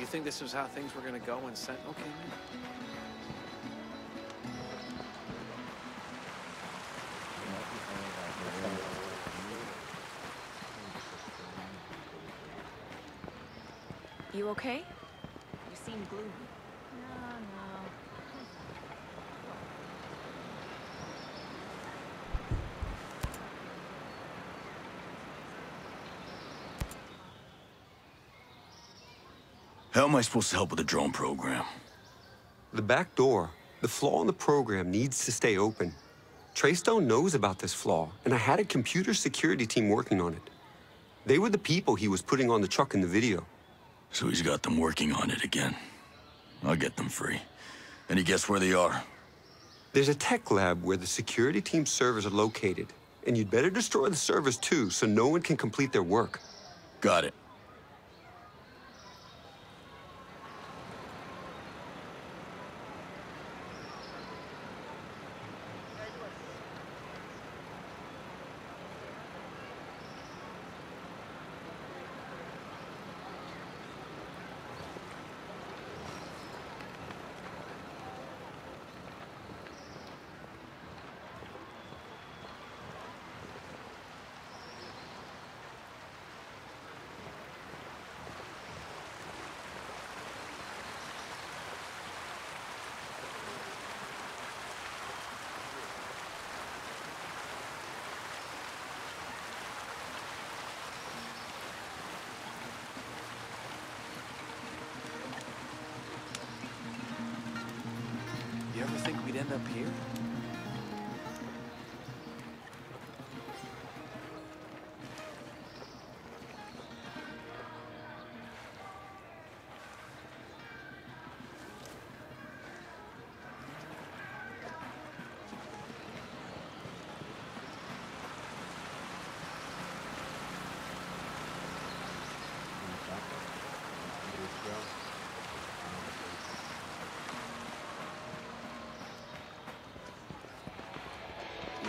You think this was how things were gonna go when Sentinel came in? You okay? You seem gloomy. How am I supposed to help with the drone program? The back door, the flaw in the program needs to stay open. Treystone knows about this flaw, and I had a computer security team working on it. They were the people he was putting on the truck in the video. So he's got them working on it again. I'll get them free. Any guess where they are? There's a tech lab where the security team's servers are located, and you'd better destroy the servers too so no one can complete their work. Got it. End up here?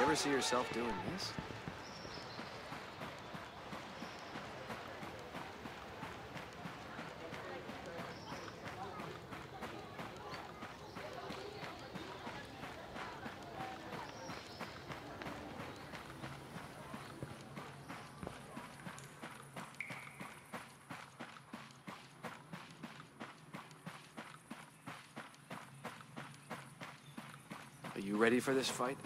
You ever see yourself doing this? Are you ready for this fight?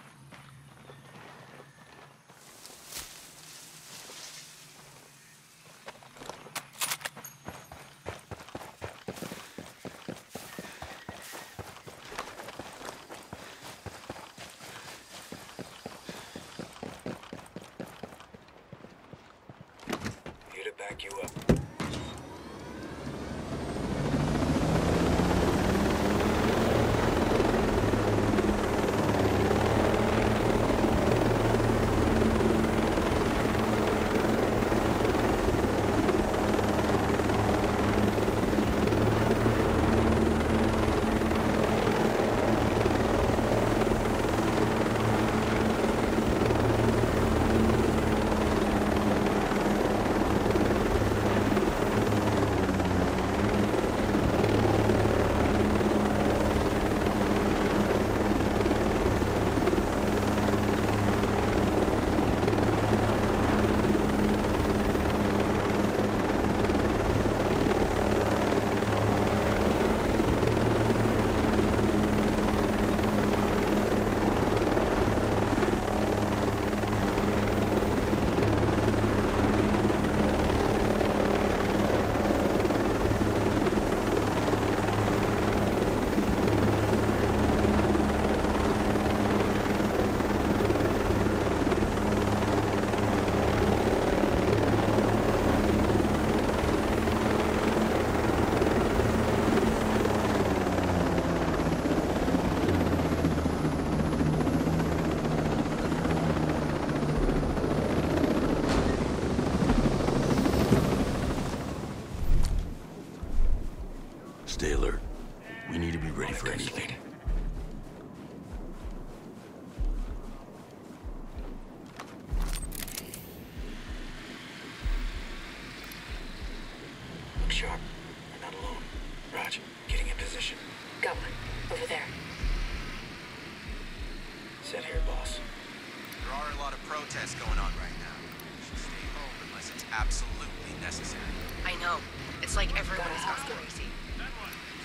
protest going on right now. You should stay home unless it's absolutely necessary. I know. It's like everyone is gone crazy.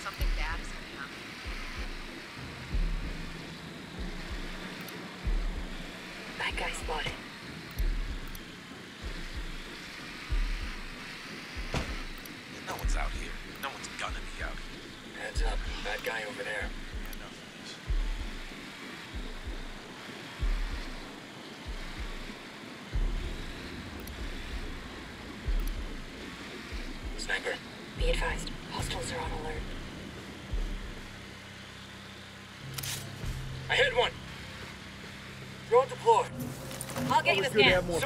Something bad is gonna happen. That guy spotted. No one's out here. No one's gonna be out here. Heads up. That guy over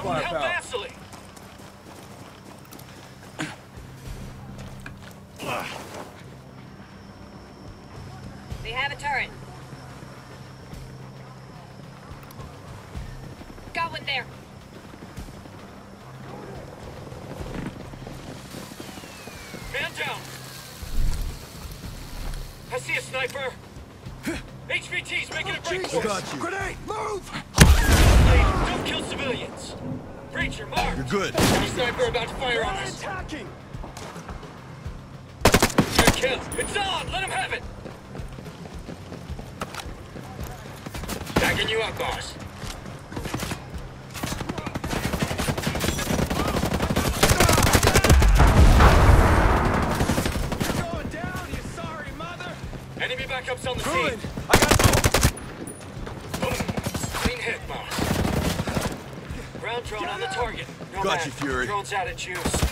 firepower. out of juice.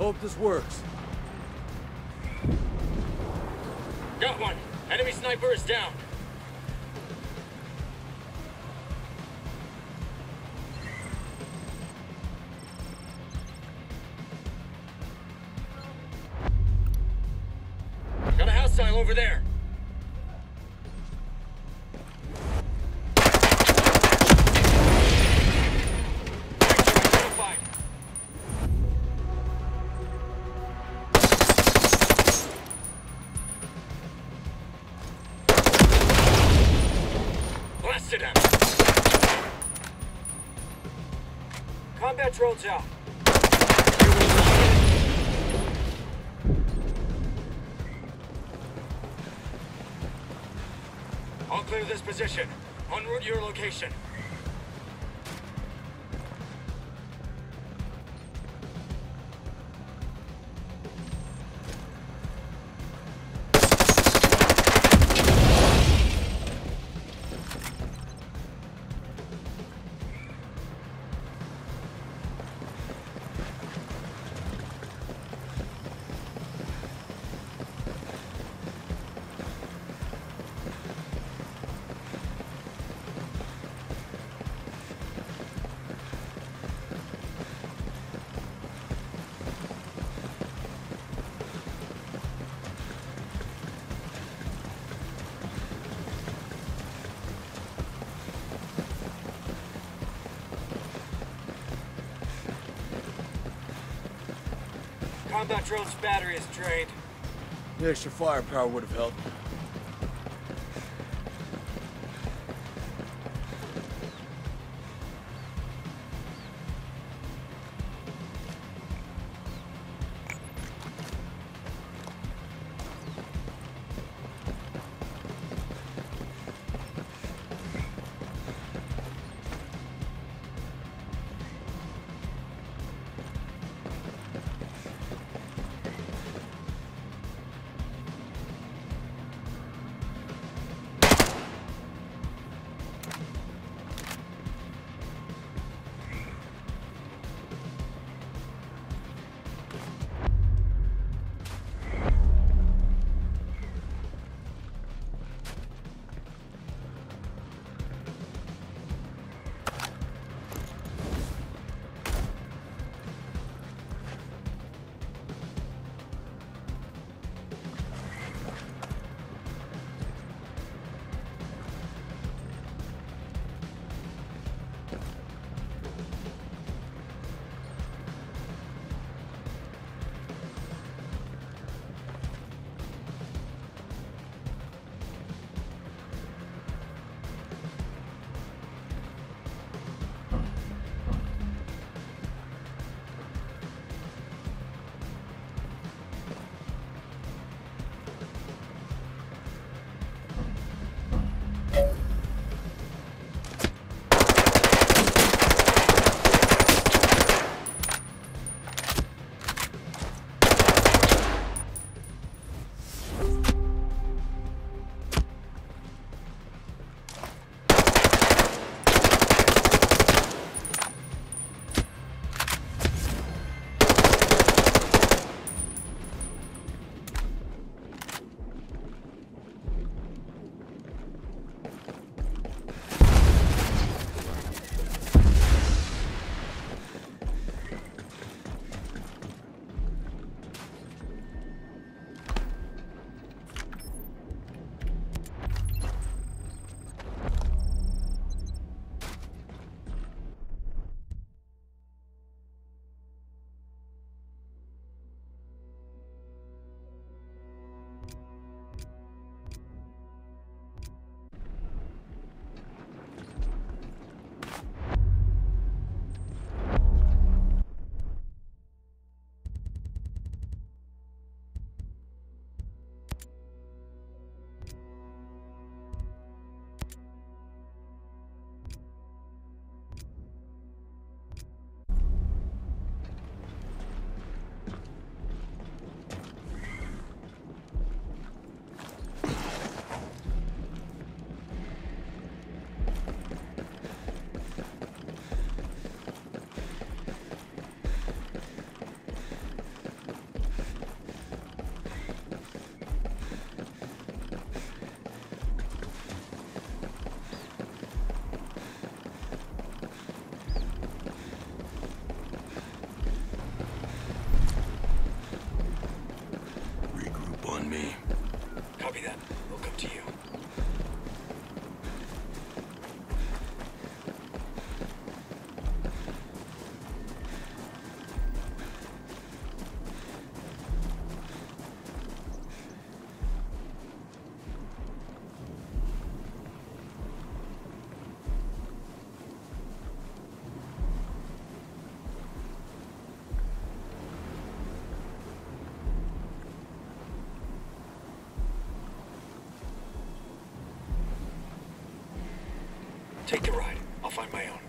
Hope this works. Got one. Enemy sniper is down. I'll clear this position. Combat drone's battery is drained. The extra firepower would have helped. Take the ride. I'll find my own.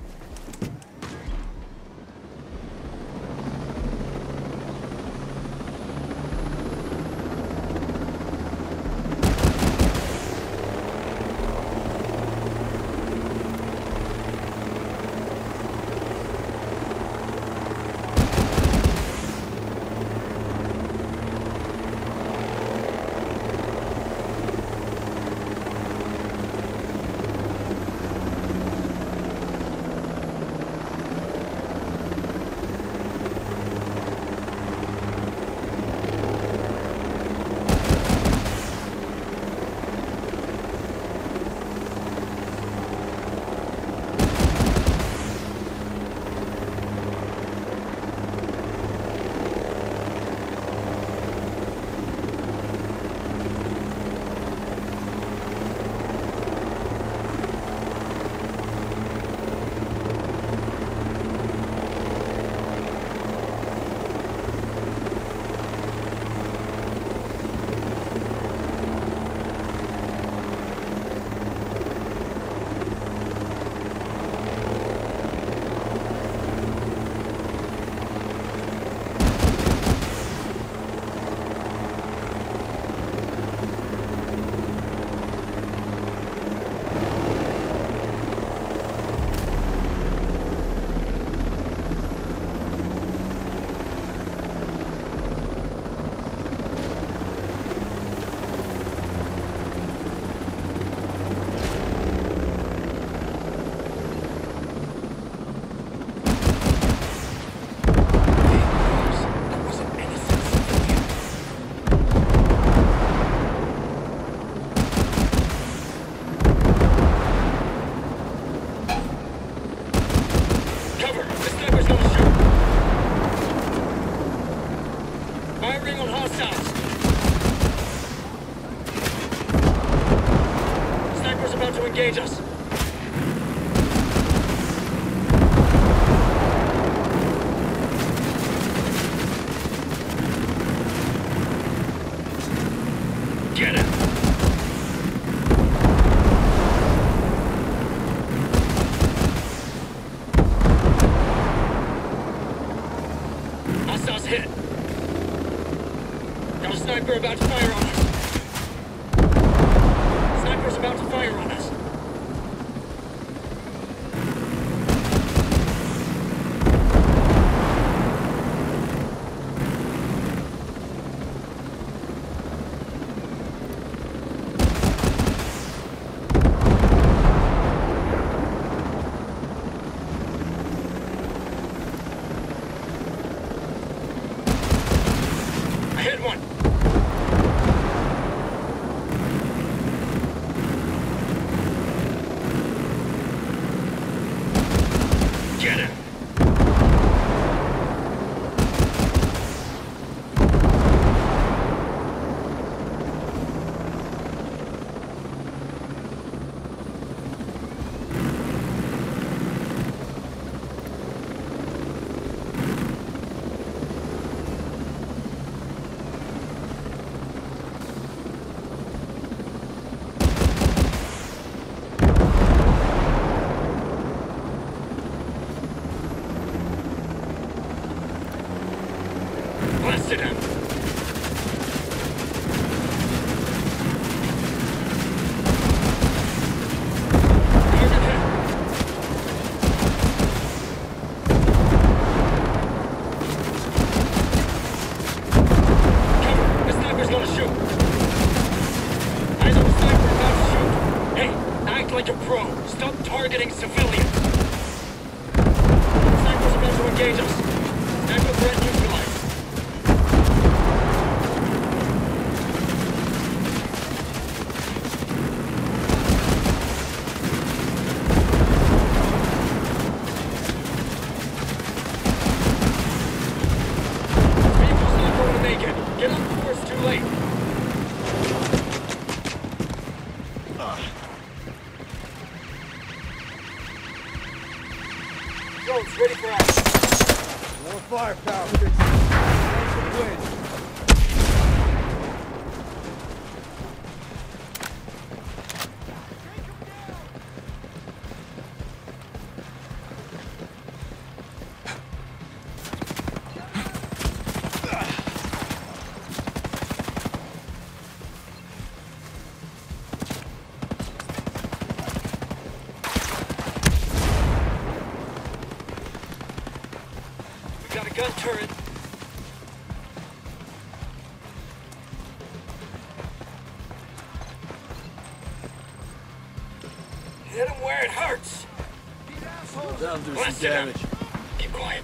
Down through Keep quiet.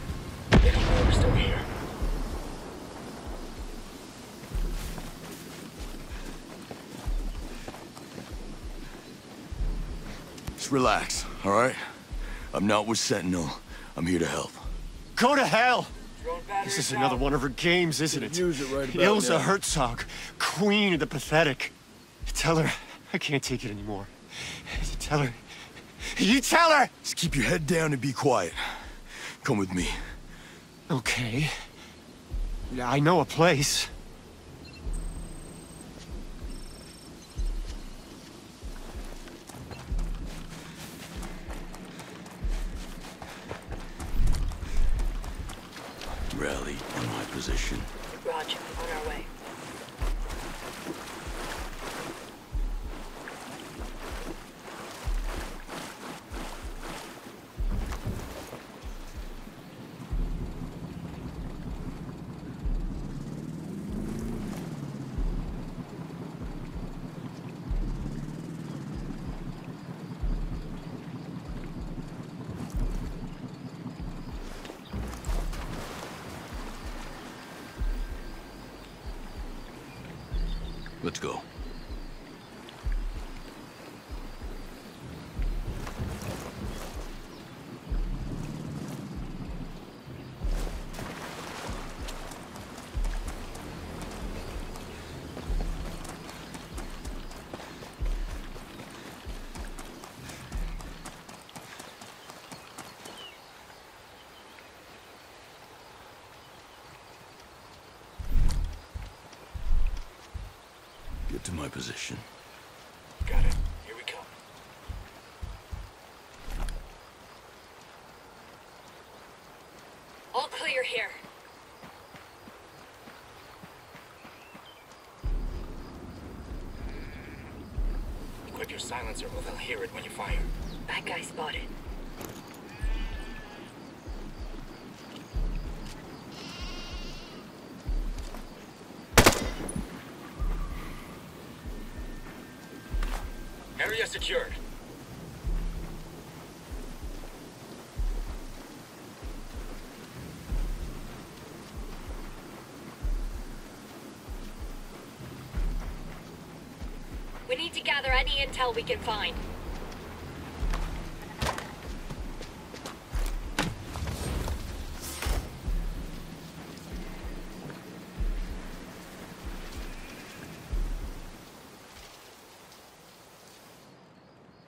They don't know we're still here. Just relax, all right? I'm not with Sentinel. I'm here to help. Go to hell! This is another one of her games, isn't it? Use it right about Ilsa now. Herzog, queen of the pathetic. Tell her I can't take it anymore. Tell her. You tell her! Just keep your head down and be quiet. Come with me. Okay. Yeah, I know a place. Let's go. Position. Got it. Here we come. All clear here. Equip your silencer or they'll hear it when you fire. Bad guy spotted. Any intel we can find.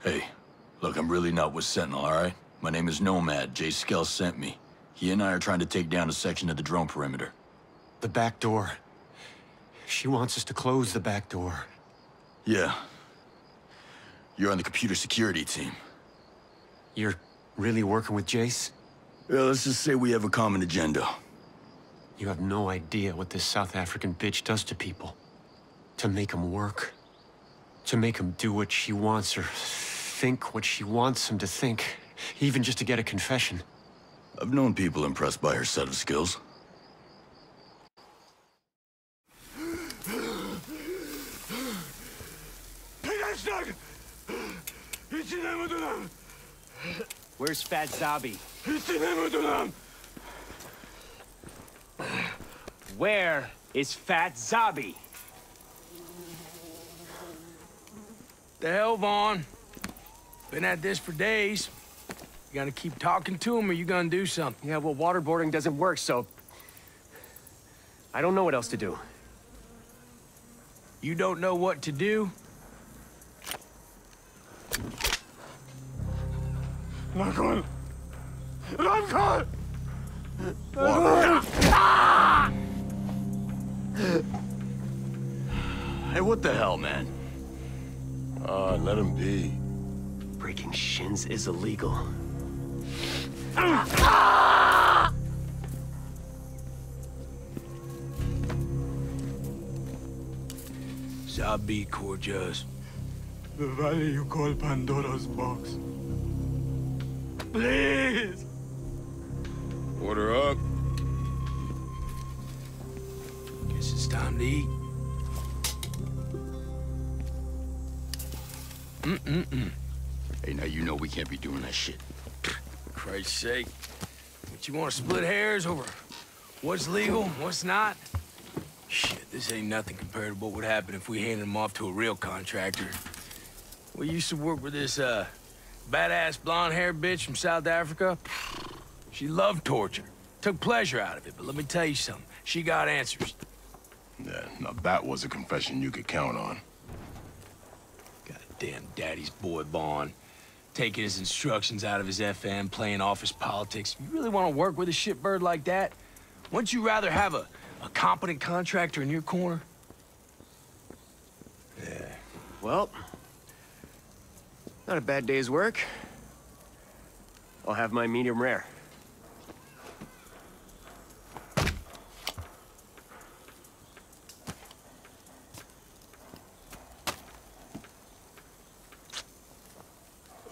Hey, look, I'm really not with Sentinel, all right? My name is Nomad. Jace Skell sent me. He and I are trying to take down a section of the drone perimeter. The back door. She wants us to close the back door. Yeah. You're on the computer security team. You're really working with Jace? Yeah, let's just say we have a common agenda. You have no idea what this South African bitch does to people. To make them work. To make them do what she wants or think what she wants them to think. Even just to get a confession. I've known people impressed by her set of skills. Where's Fat Zabi? Where is Fat Zabi? The hell, Vaughn? Been at this for days. You gotta keep talking to him or you gonna do something. Yeah, well, waterboarding doesn't work, so... I don't know what else to do. You don't know what to do? Rakon! Rakon! Hey, what the hell, man? Ah, let him be. Breaking shins is illegal. Zabi Corjas. The valley you call Pandora's box. Please! Order up. Guess it's time to eat. Mm-mm-mm. Hey, now you know we can't be doing that shit. Christ's sake. But you want to split hairs over what's legal, what's not? Shit, this ain't nothing compared to what would happen if we handed them off to a real contractor. We used to work with this, uh, badass blonde-haired bitch from South Africa. She loved torture. Took pleasure out of it, but let me tell you something. She got answers. Yeah, now that was a confession you could count on. Goddamn daddy's boy Bond. Taking his instructions out of his FM, playing office politics. You really want to work with a shitbird like that? Wouldn't you rather have a, a competent contractor in your corner? Yeah. Well, not a bad day's work. I'll have my medium rare.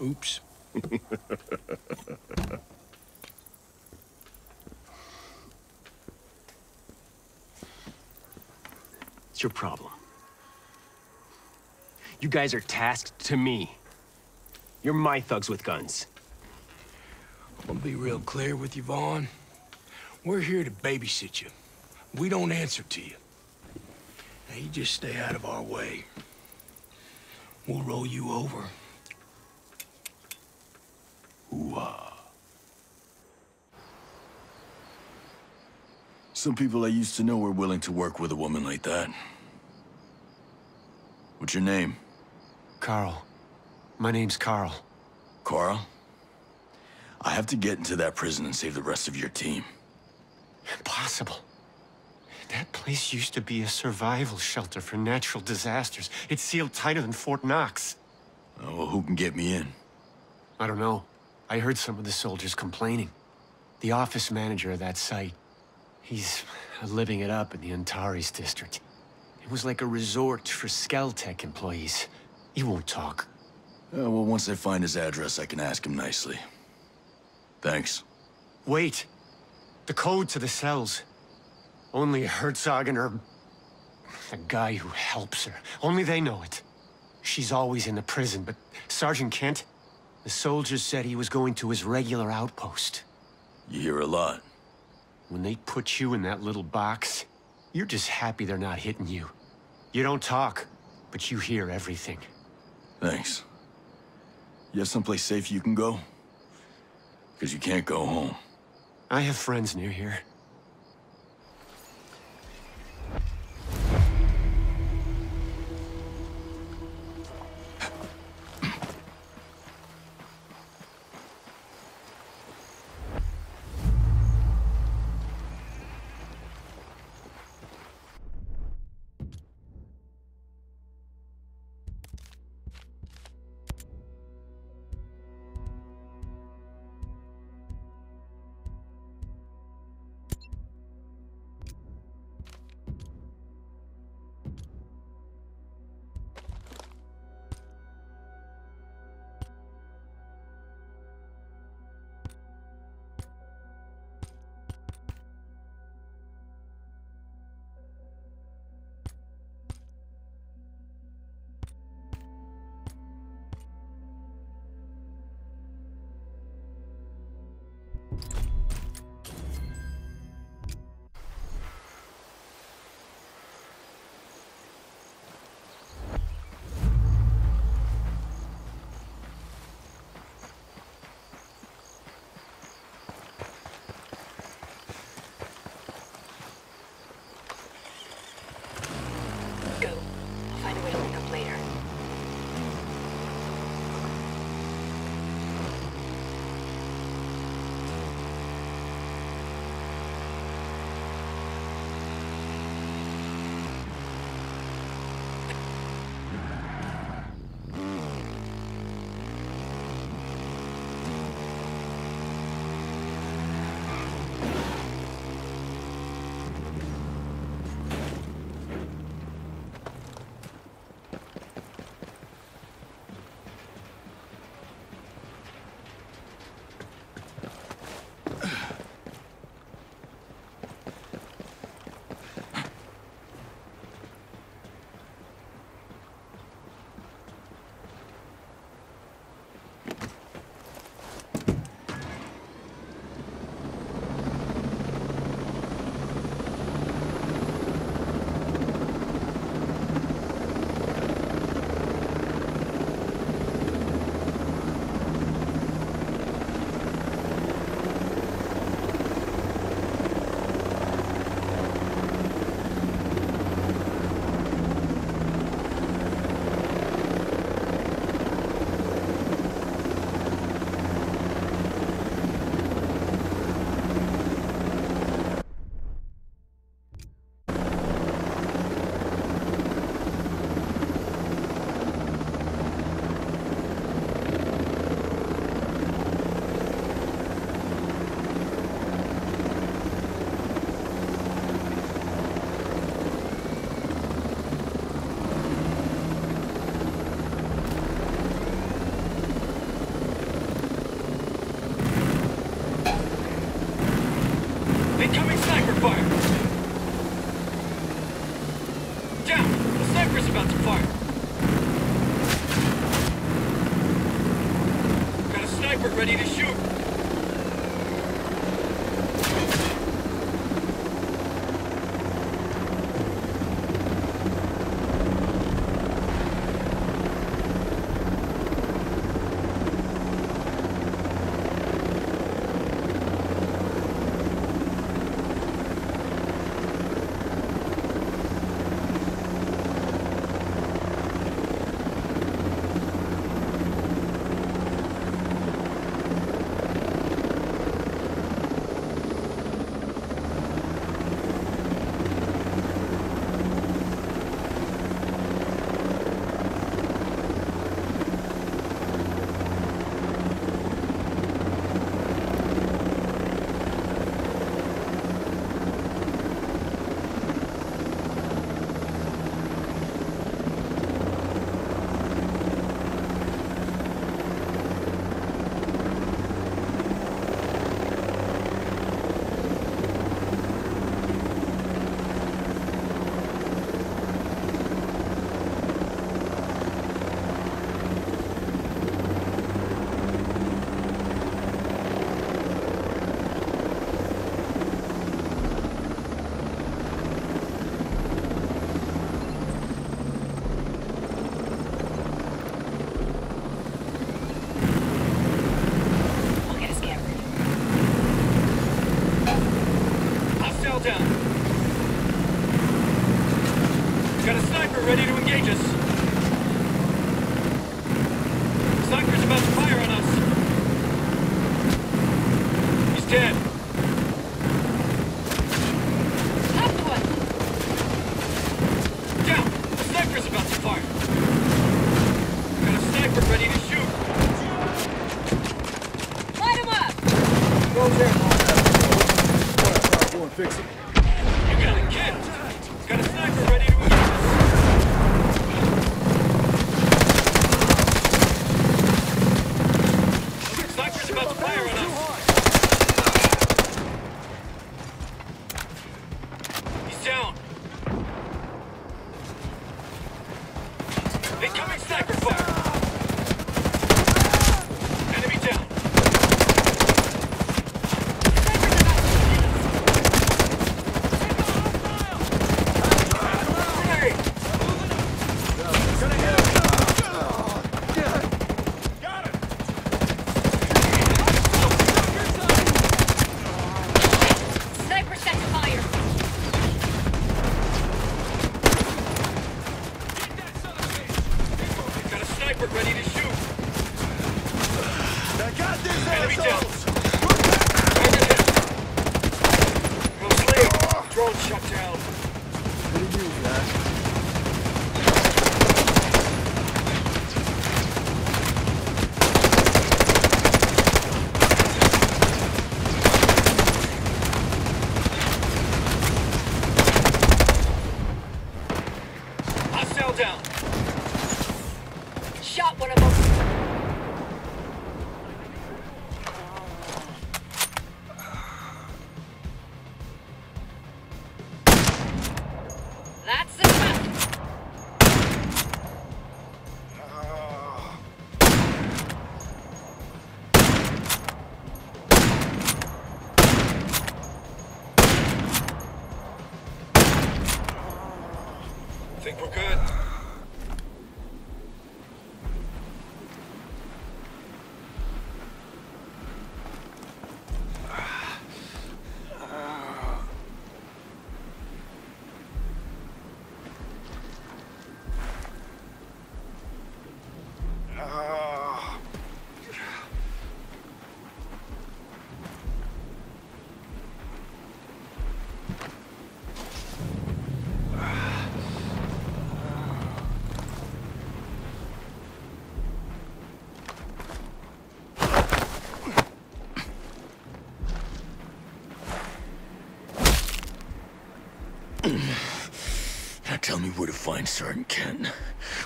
Oops. It's your problem. You guys are tasked to me. You're my thugs with guns. I'll be real clear with you, Vaughn. We're here to babysit you. We don't answer to you. Now, you just stay out of our way. We'll roll you over. Ooh-ah. Some people I used to know were willing to work with a woman like that. What's your name? Carl. My name's Carl. Carl? I have to get into that prison and save the rest of your team. Impossible. That place used to be a survival shelter for natural disasters. It's sealed tighter than Fort Knox. Oh, well, who can get me in? I don't know. I heard some of the soldiers complaining. The office manager of that site, he's living it up in the Antares district. It was like a resort for Skeltech employees. He won't talk. Uh, well, once I find his address, I can ask him nicely. Thanks. Wait. The code to the cells. Only Herzog and her... The guy who helps her. Only they know it. She's always in the prison, but Sergeant Kent, the soldiers said he was going to his regular outpost. You hear a lot. When they put you in that little box, you're just happy they're not hitting you. You don't talk, but you hear everything. Thanks. You have someplace safe you can go? Because you can't go home. I have friends near here.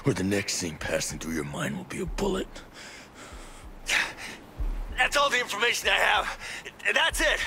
or the next thing passing through your mind will be a bullet. That's all the information I have. That's it.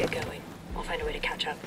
get going. I'll find a way to catch up.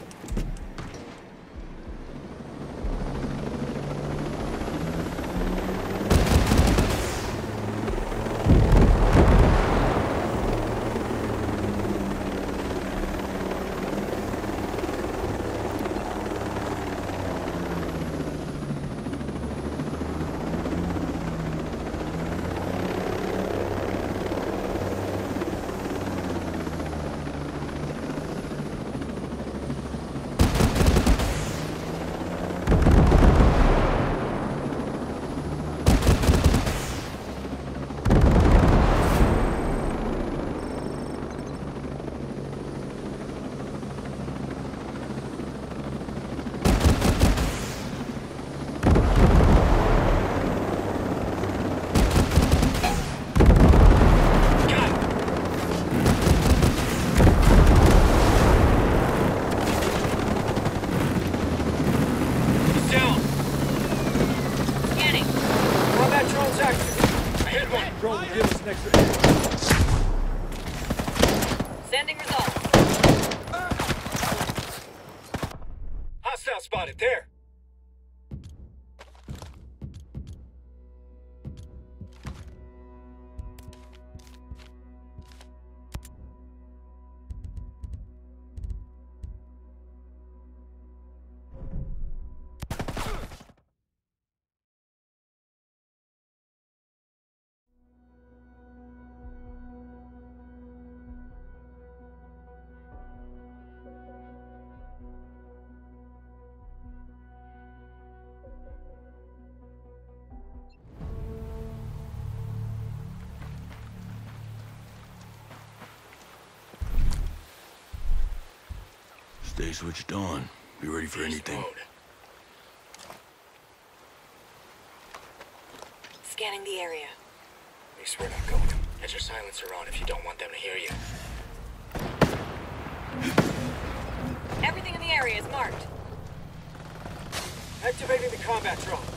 Stay switched on. Be ready for anything. Scanning the area. Make sure we're not going. Get your silencer on if you don't want them to hear you. Everything in the area is marked. Activating the combat drone.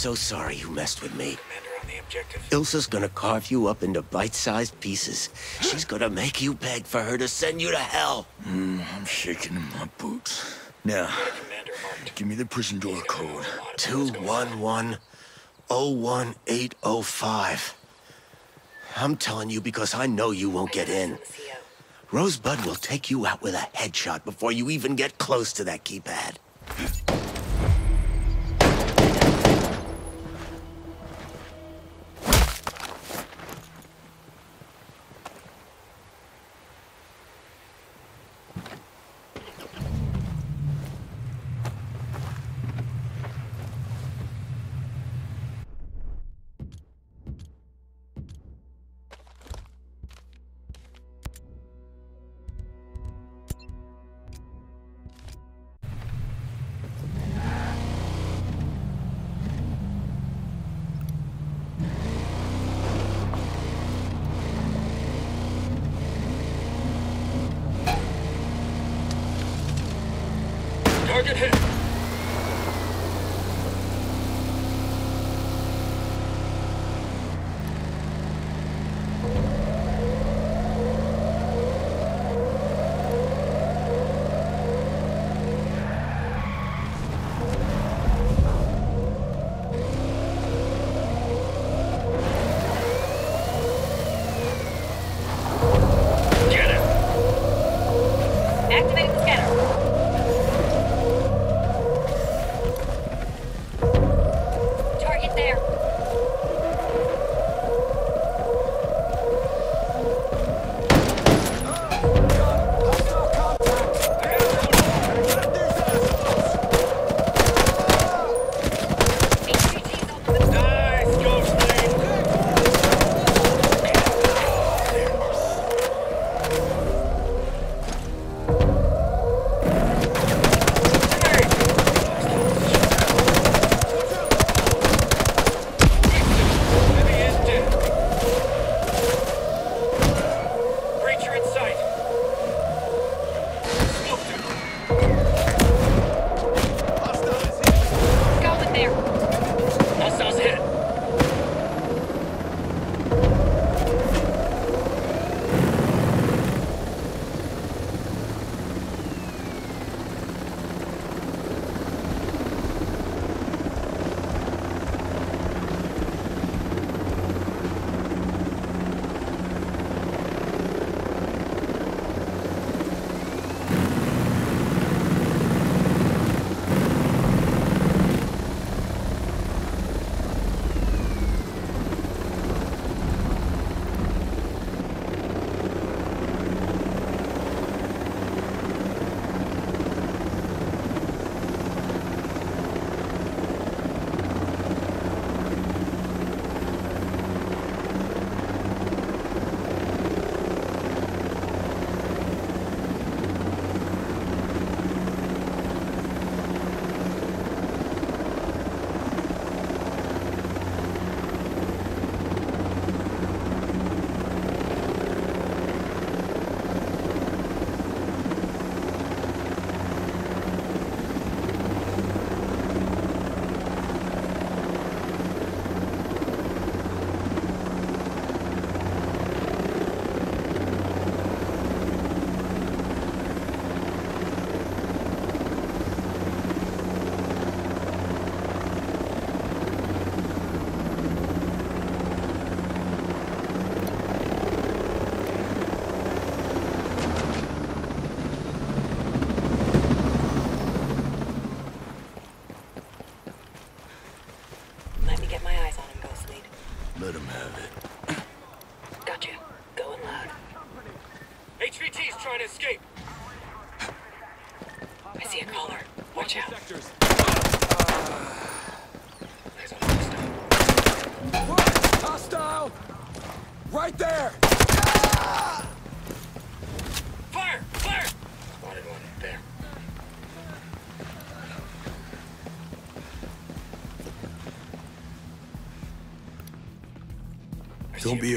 So sorry you messed with me. Commander on the objective. Ilsa's gonna carve you up into bite-sized pieces. She's gonna make you beg for her to send you to hell. Hmm, I'm shaking in my boots. Now, Commander give me the prison door code. 211-01805. I'm telling you because I know you won't get in. Rosebud will take you out with a headshot before you even get close to that keypad.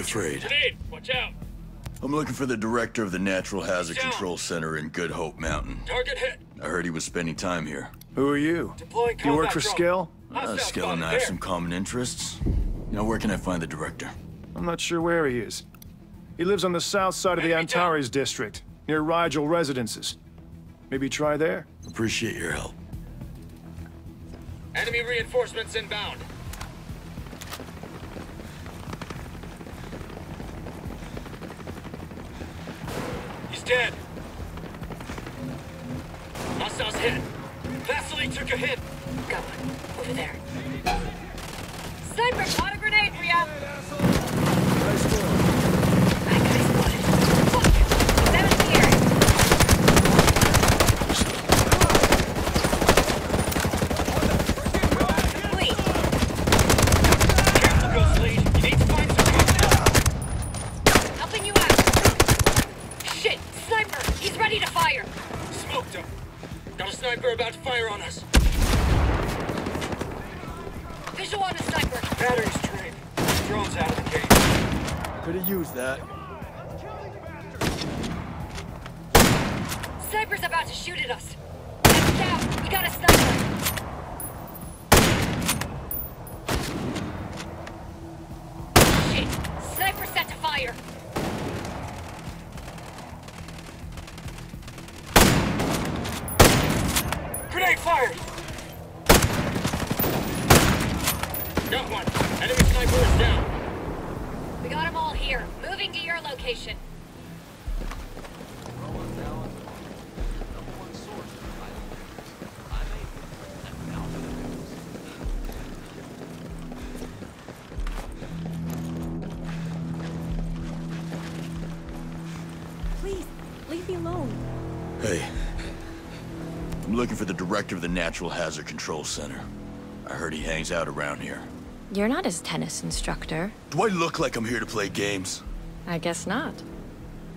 Afraid. Watch out! I'm looking for the director of the Natural Hazard Down. Control Center in Good Hope Mountain. Target hit. I heard he was spending time here. Who are you? Deploying You work for drone. Skell? Uh, Skell and I have some common interests. Now, where can I find the director? I'm not sure where he is. He lives on the south side of the Antares district, near Rigel residences. Maybe try there? Appreciate your help. Enemy reinforcements inbound. Could have used that. Sniper's about to shoot at us. Heads down, we got a sniper. Shit, sniper set to fire. Natural Hazard Control Center. I heard he hangs out around here. You're not his tennis instructor. Do I look like I'm here to play games? I guess not.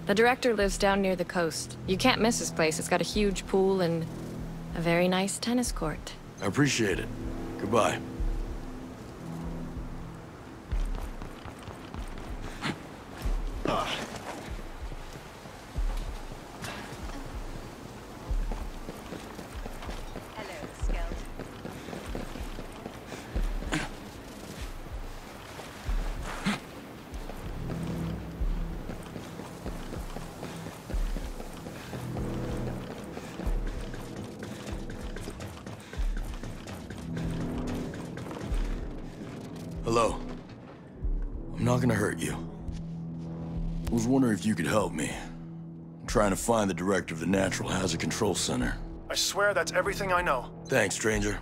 The director lives down near the coast. You can't miss his place. It's got a huge pool and a very nice tennis court. I appreciate it. Goodbye. You could help me. I'm trying to find the director of the Natural Hazard Control Center. I swear that's everything I know. Thanks, stranger.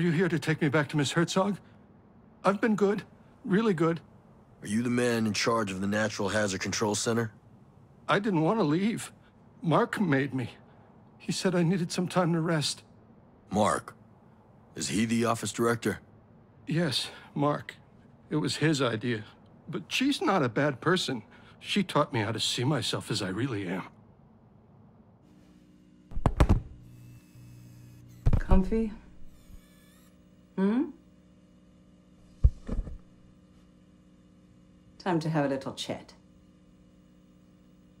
Are you here to take me back to Miss Herzog? I've been good. Really good. Are you the man in charge of the Natural Hazard Control Center? I didn't want to leave. Mark made me. He said I needed some time to rest. Mark? Is he the office director? Yes, Mark. It was his idea. But she's not a bad person. She taught me how to see myself as I really am. Comfy? Hmm? Time to have a little chat.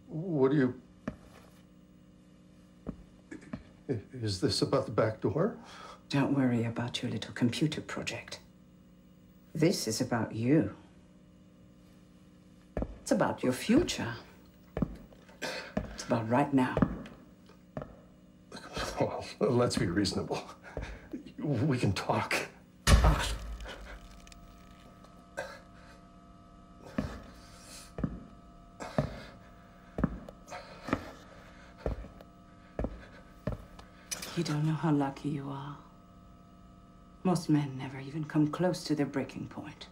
What do you... Is this about the back door? Don't worry about your little computer project. This is about you. It's about your future. It's about right now. Well, let's be reasonable. We can talk. You don't know how lucky you are. Most men never even come close to their breaking point.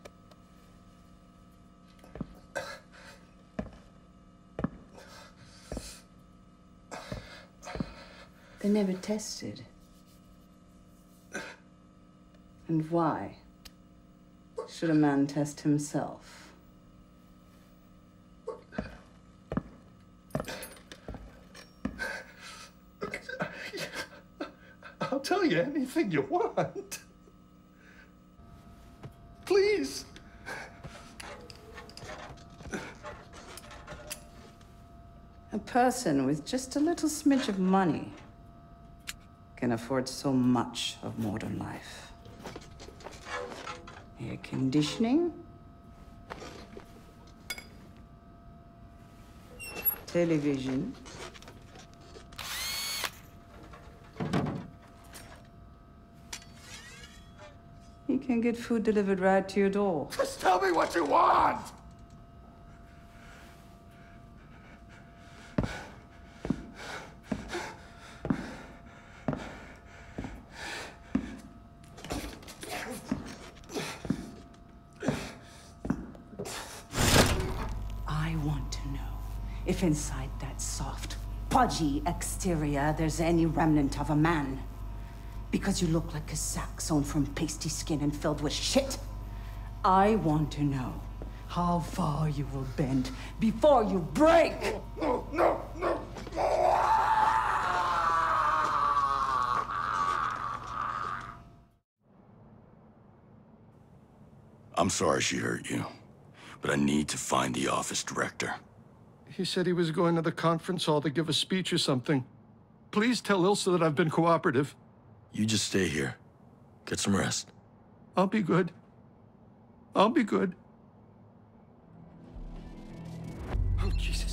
They're never tested. And why should a man test himself? I'll tell you anything you want. Please. A person with just a little smidge of money can afford so much of modern life. Air conditioning, television, you can get food delivered right to your door. Just tell me what you want! I want to know if inside that soft, pudgy exterior there's any remnant of a man. Because you look like a sack sewn from pasty skin and filled with shit. I want to know how far you will bend before you break. No, no, no. I'm sorry she hurt you, but I need to find the office director. He said he was going to the conference hall to give a speech or something. Please tell Ilsa that I've been cooperative. You just stay here. Get some rest. I'll be good. I'll be good. Oh, Jesus.